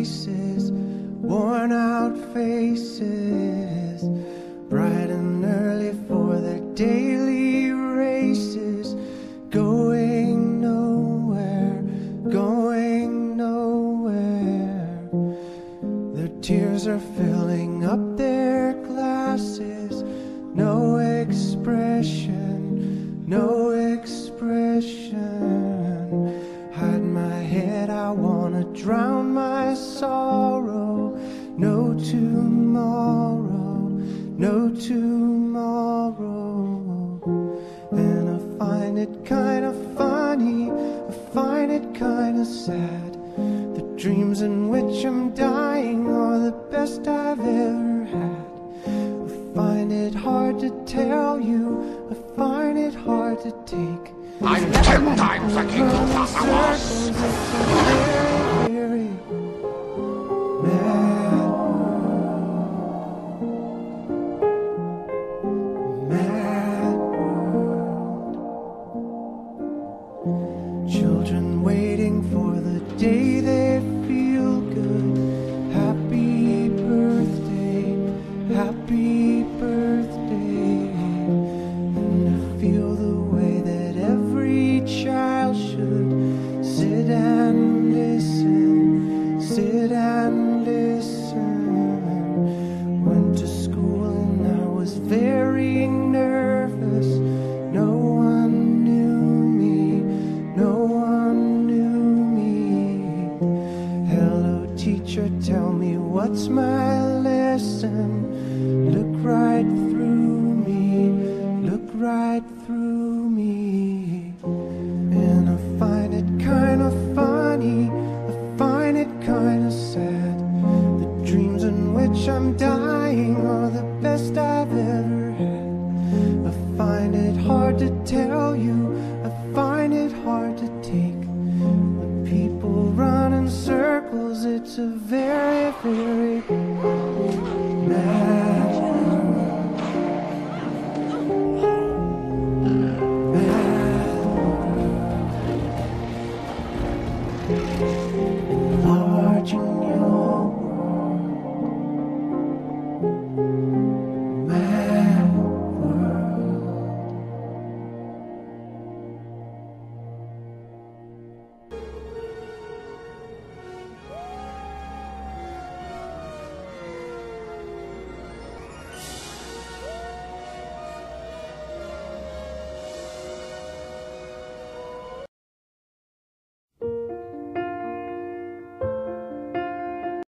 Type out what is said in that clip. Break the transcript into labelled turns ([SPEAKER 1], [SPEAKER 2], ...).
[SPEAKER 1] worn out faces, bright and early for their daily races, going nowhere, going nowhere. Their tears are filling up their glasses, no expression, no expression. Hide my head, I wanna drown it kinda funny, I find it kinda sad. The dreams in which I'm dying are the best I've ever had. I find it hard to tell you, I find it hard to take.
[SPEAKER 2] I'm ten times the king of Thessalos.
[SPEAKER 1] What's my lesson. Look right through me, look right through me. And I find it kind of funny, I find it kind of sad. The dreams in which I'm dying are the best I've ever had. I find it hard to tell you, I find it hard to take. When people run in circles, it's a very